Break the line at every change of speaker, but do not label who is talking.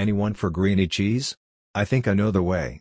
anyone for greeny cheese? I think I know the way.